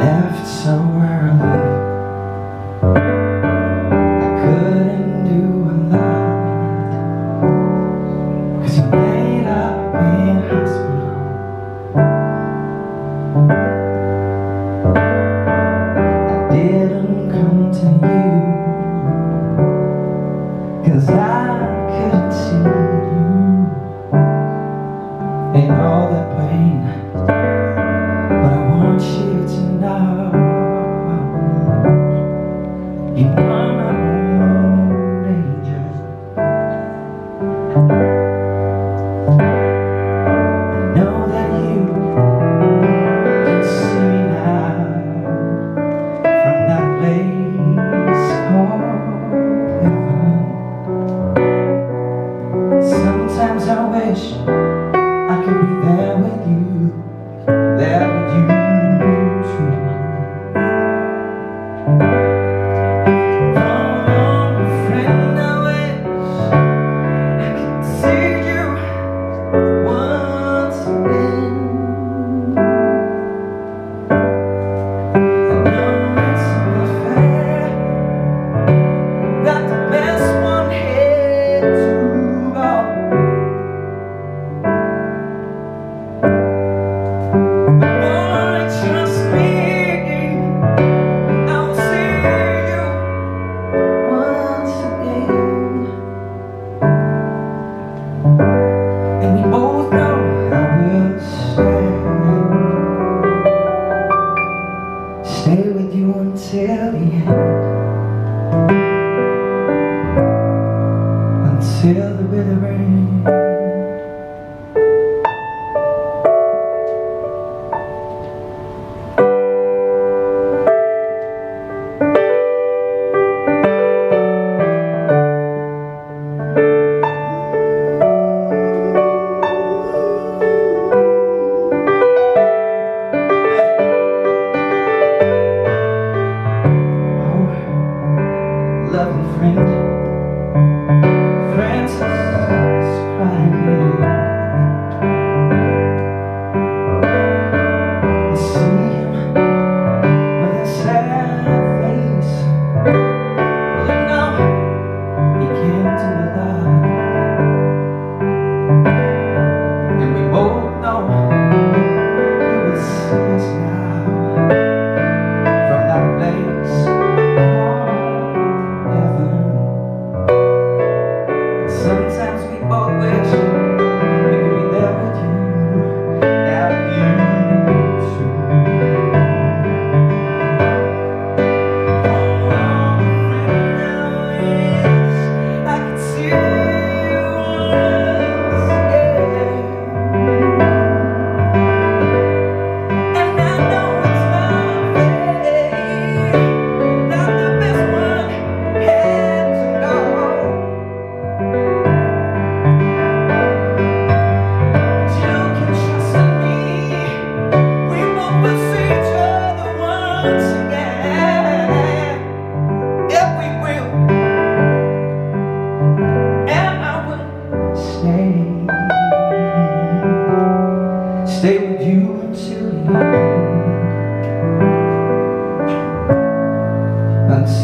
left so early I couldn't do a lot. Cause you till the bitter rain.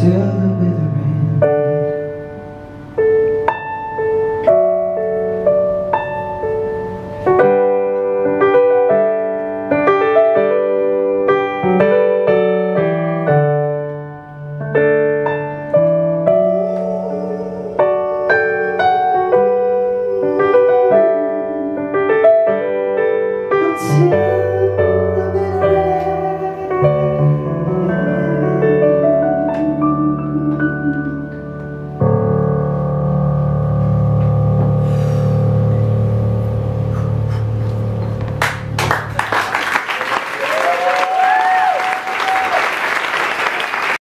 tell